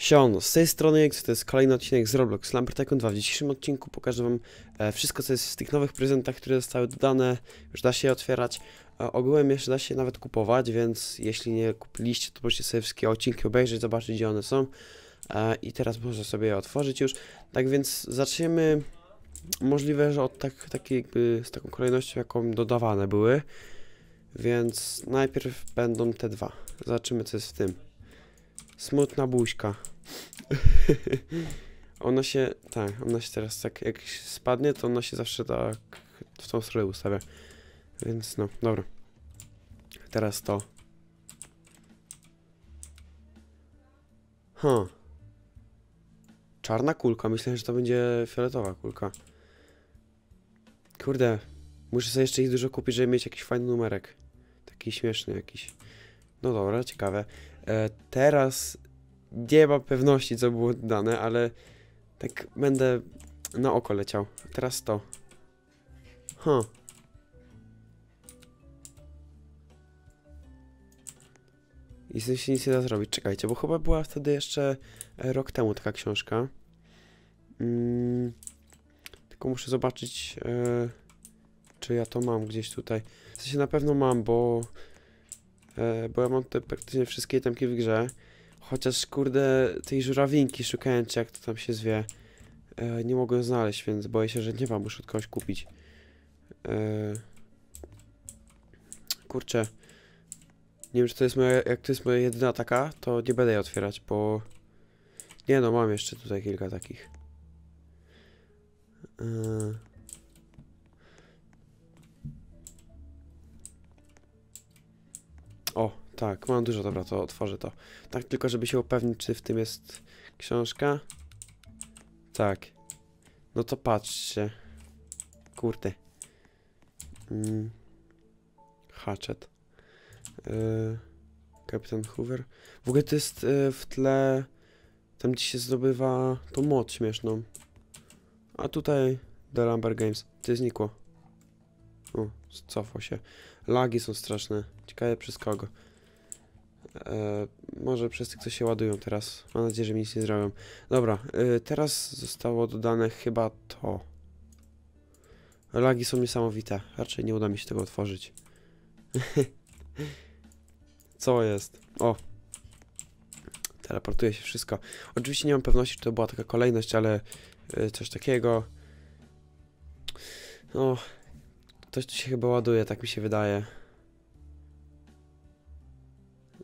Sion, z tej strony to jest kolejny odcinek z Roblox Lamper Tycoon 2. W dzisiejszym odcinku pokażę wam e, wszystko, co jest w tych nowych prezentach, które zostały dodane. Już da się je otwierać. E, ogółem jeszcze da się nawet kupować, więc jeśli nie kupiliście, to możecie sobie wszystkie odcinki obejrzeć, zobaczyć, gdzie one są. E, I teraz można sobie je otworzyć już. Tak więc zaczniemy możliwe, że od tak, takiej jakby z taką kolejnością, jaką dodawane były. Więc najpierw będą te dwa. Zobaczymy, co jest w tym. Smutna buźka. ona się, tak, ona się teraz tak, jak spadnie, to ona się zawsze tak w tą stronę ustawia. Więc no, dobra. Teraz to. Huh. Czarna kulka, myślę, że to będzie fioletowa kulka. Kurde, muszę sobie jeszcze ich dużo kupić, żeby mieć jakiś fajny numerek. Taki śmieszny jakiś. No dobra, ciekawe. E, teraz nie mam pewności, co było dane, ale tak będę na oko leciał. Teraz to. Huh. I z się nic nie da zrobić. Czekajcie, bo chyba była wtedy jeszcze e, rok temu taka książka. Mm, tylko muszę zobaczyć, e, czy ja to mam gdzieś tutaj. W sensie na pewno mam, bo, e, bo ja mam tutaj praktycznie wszystkie itemki w grze. Chociaż kurde tej żurawinki szukając jak to tam się zwie. E, nie mogłem znaleźć, więc boję się, że nie mam, muszę kogoś kupić. E, kurczę. Nie wiem, czy to jest moja, jak to jest moja jedyna taka, to nie będę jej otwierać, bo... Nie no, mam jeszcze tutaj kilka takich. E, tak, mam dużo, dobra, to otworzę to. Tak, tylko żeby się upewnić, czy w tym jest książka. Tak. No to patrzcie. Kurde. Mm. Hatchet. Yy, Kapitan Hoover. W ogóle to jest yy, w tle tam, gdzie się zdobywa tą moc śmieszną. A tutaj The Lumber Games. To znikło. O, cofło się. Lagi są straszne. Ciekawe przez kogo. E, może przez tych, co się ładują teraz. Mam nadzieję, że mi nic nie zrobią. Dobra, e, teraz zostało dodane chyba to. Lagi są niesamowite. Raczej nie uda mi się tego otworzyć. co jest? O! Teleportuje się wszystko. Oczywiście nie mam pewności, czy to była taka kolejność, ale e, coś takiego. No, coś tu się chyba ładuje, tak mi się wydaje.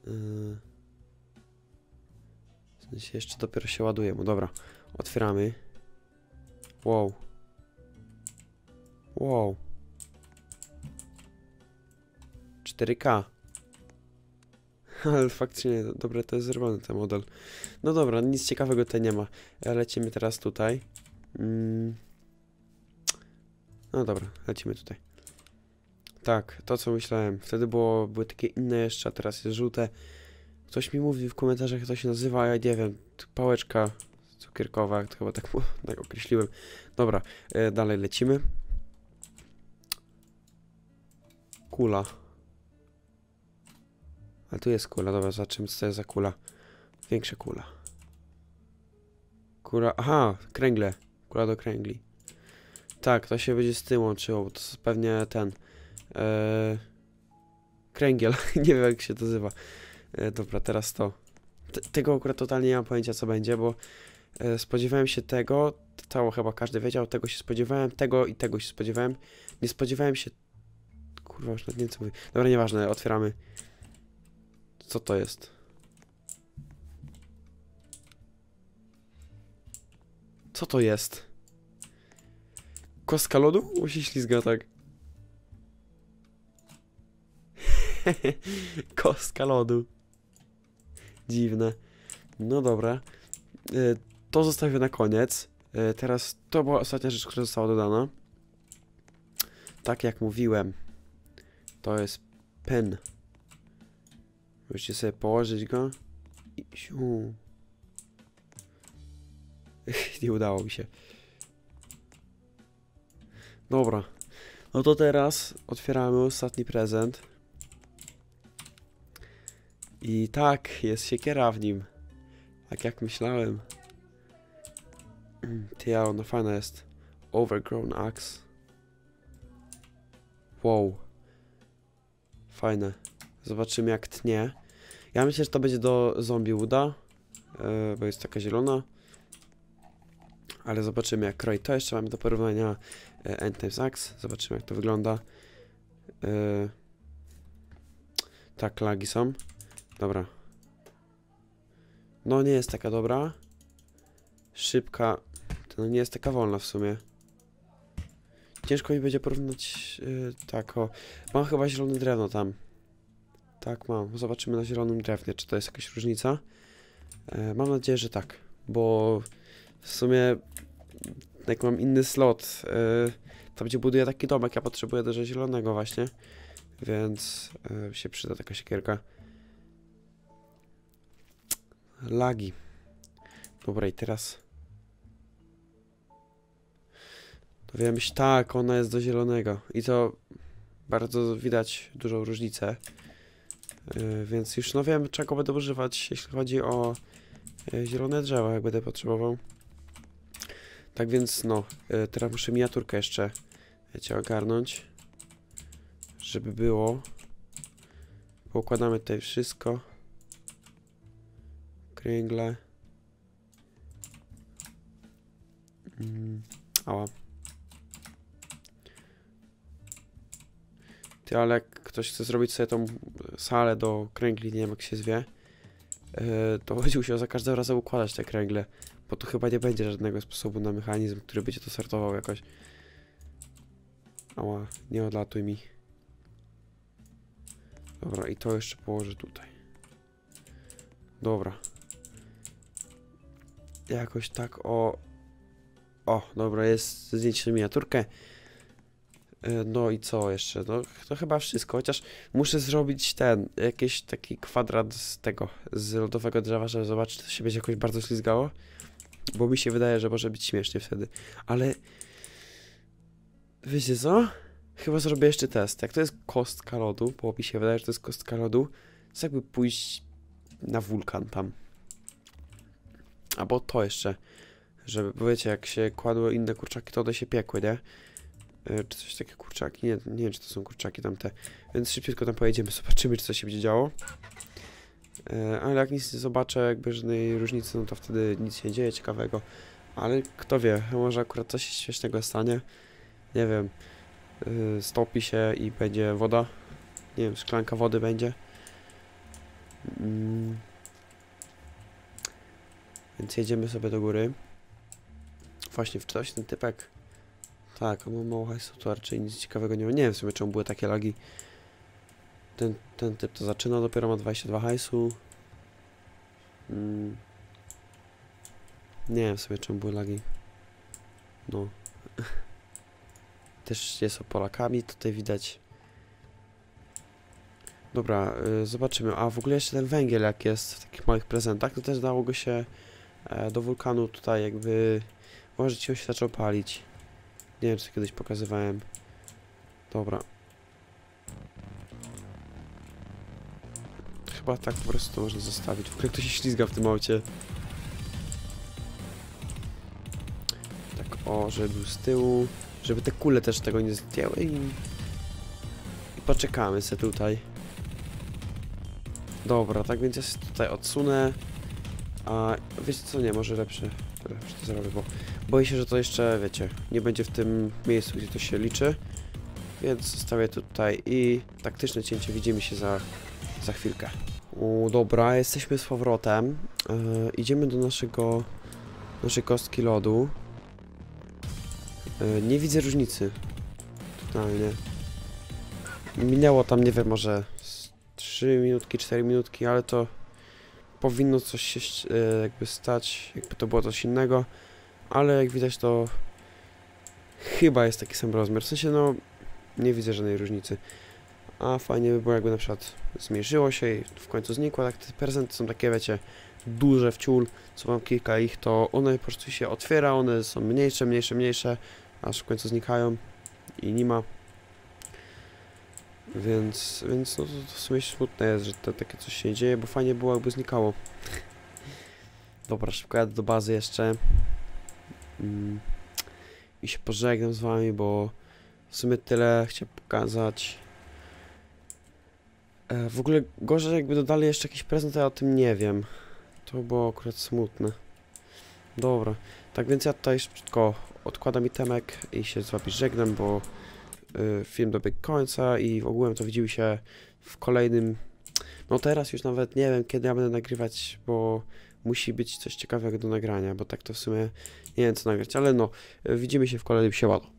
Yy. W sensie jeszcze dopiero się ładuje mu. Dobra, otwieramy. Wow. Wow. 4K. Ale faktycznie, dobra, to jest zrobiony ten model. No dobra, nic ciekawego tutaj nie ma. Lecimy teraz tutaj. Mm. No dobra, lecimy tutaj. Tak, to co myślałem. Wtedy było, były takie inne jeszcze, a teraz jest żółte. Ktoś mi mówi w komentarzach, jak to się nazywa, ja nie wiem. Pałeczka cukierkowa, to chyba tak, tak określiłem. Dobra, e, dalej lecimy. Kula. Ale tu jest kula, dobra, zobaczymy co to jest za kula. Większa kula. Kula, aha, kręgle. Kula do kręgli. Tak, to się będzie z tym łączyło, bo to jest pewnie ten... Eee, kręgiel, nie wiem jak się to nazywa. E, dobra, teraz to. T tego akurat totalnie nie mam pojęcia co będzie, bo e, spodziewałem się tego, cało chyba każdy wiedział, tego się spodziewałem, tego i tego się spodziewałem. Nie spodziewałem się... Kurwa, już nawet nie wiem co mówię. Dobra, nieważne, otwieramy. Co to jest? Co to jest? Kostka lodu? Musi ślizga tak. Kostka lodu. Dziwne. No dobra. Y, to zostawię na koniec. Y, teraz to była ostatnia rzecz, która została dodana. Tak jak mówiłem, to jest pen. Możecie sobie położyć go i siu. Nie udało mi się. Dobra. No to teraz otwieramy ostatni prezent. I tak, jest siekiera w nim. Tak jak myślałem. Ty, ja, ona fajna jest. Overgrown Axe. Wow. Fajne. Zobaczymy jak tnie. Ja myślę, że to będzie do zombie uda. Yy, bo jest taka zielona. Ale zobaczymy jak kroi. To jeszcze mamy do porównania e, End Times Axe. Zobaczymy jak to wygląda. Yy, tak, lagi są. Dobra. No nie jest taka dobra. Szybka. To nie jest taka wolna w sumie. Ciężko mi będzie porównać. Yy, tak, o. Mam chyba zielone drewno tam. Tak, mam. Zobaczymy na zielonym drewnie, czy to jest jakaś różnica. E, mam nadzieję, że tak. Bo w sumie jak mam inny slot, yy, tam gdzie buduję taki domek, ja potrzebuję dużo zielonego właśnie. Więc yy, się przyda taka siekierka. Lagi. Dobra, i teraz... Dowiemy się, tak, ona jest do zielonego. I to bardzo widać dużą różnicę. Yy, więc już no wiem, czego będę używać, jeśli chodzi o yy, zielone drzewa, jak będę potrzebował. Tak więc no, yy, teraz muszę miniaturkę jeszcze, wiecie, ogarnąć. Żeby było. Poukładamy tutaj wszystko. Kręgle. Mm, ała. Ty, ale jak ktoś chce zrobić sobie tą salę do kręgli, nie wiem jak się zwie, yy, to będzie musiał za każdym razem układać te kręgle, bo tu chyba nie będzie żadnego sposobu na mechanizm, który będzie to sortował jakoś. Ała, nie odlatuj mi. Dobra, i to jeszcze położę tutaj. Dobra. Jakoś tak o... O, dobra, jest zdjęcie miniaturkę. E, No i co jeszcze? No to chyba wszystko, chociaż muszę zrobić ten, jakiś taki kwadrat z tego, z lodowego drzewa, żeby zobaczyć, czy to się będzie jakoś bardzo ślizgało. Bo mi się wydaje, że może być śmiesznie wtedy. Ale... Wiecie co? Chyba zrobię jeszcze test. Jak to jest kostka lodu, bo mi się wydaje, że to jest kostka lodu, to jakby pójść na wulkan tam. Albo to jeszcze. Żeby, bo wiecie, jak się kładły inne kurczaki, to one się piekły, nie? E, czy coś takie kurczaki? Nie, nie wiem, czy to są kurczaki tamte. Więc szybciutko tam pojedziemy, zobaczymy, czy coś się będzie działo. E, ale jak nic nie zobaczę, jakby żadnej różnicy, no to wtedy nic się nie dzieje ciekawego. Ale kto wie, może akurat coś śmiesznego stanie. Nie wiem. e, Stopi się i będzie woda. Nie wiem, szklanka wody będzie. Więc jedziemy sobie do góry. Właśnie, wczytał się ten typek. Tak, on ma mało hajsu, raczej nic ciekawego nie ma. Nie wiem w sumie czemu były takie lagi. Ten, ten typ to zaczyna, dopiero ma 22 hajsu. Mm. Nie wiem w sumie czemu były lagi. No. Też jest o Polakami, tutaj widać. Dobra, y, zobaczymy. A w ogóle jeszcze ten węgiel jak jest w takich małych prezentach, to też dało go się do wulkanu tutaj jakby... Może ci się zaczął palić. Nie wiem, czy kiedyś pokazywałem. Dobra. Chyba tak po prostu można zostawić. W ogóle ktoś się ślizga w tym aucie. Tak o, żeby był z tyłu. Żeby te kule też tego nie zdjęły i... I poczekamy se tutaj. Dobra, tak więc ja się tutaj odsunę. A wiecie co, nie, może lepsze, lepsze to zrobię, bo boję się, że to jeszcze, wiecie, nie będzie w tym miejscu, gdzie to się liczy. Więc zostawię tutaj i taktyczne cięcie widzimy się za, za chwilkę. U, dobra, jesteśmy z powrotem. Yy, idziemy do naszego, naszej kostki lodu. Yy, nie widzę różnicy. Totalnie. Minęło tam, nie wiem, może z 3 minutki, 4 minutki, ale to powinno coś się e, jakby stać, jakby to było coś innego, ale jak widać to chyba jest taki sam rozmiar, w sensie no nie widzę żadnej różnicy, a fajnie by było jakby na przykład zmniejszyło się i w końcu znikło, tak te prezenty są takie wiecie duże w ciul, co mam kilka ich, to one po prostu się otwiera, one są mniejsze, mniejsze, mniejsze, aż w końcu znikają i nie ma. Więc, więc no to, to w sumie smutne jest, że to, takie coś się dzieje, bo fajnie było jakby znikało. Dobra, szybko jadę do bazy jeszcze. Mm. I się pożegnam z wami, bo w sumie tyle chciałem pokazać. E, w ogóle gorzej jakby dodali jeszcze jakiś prezent, ja o tym nie wiem. To było akurat smutne. Dobra, tak więc ja tutaj szybko odkładam itemek i się z wami żegnam, bo film dobiegł końca i w ogóle to widzimy się w kolejnym... No teraz już nawet nie wiem, kiedy ja będę nagrywać, bo musi być coś ciekawego do nagrania, bo tak to w sumie nie wiem co nagrać, ale no, y, widzimy się w kolejnym siemano.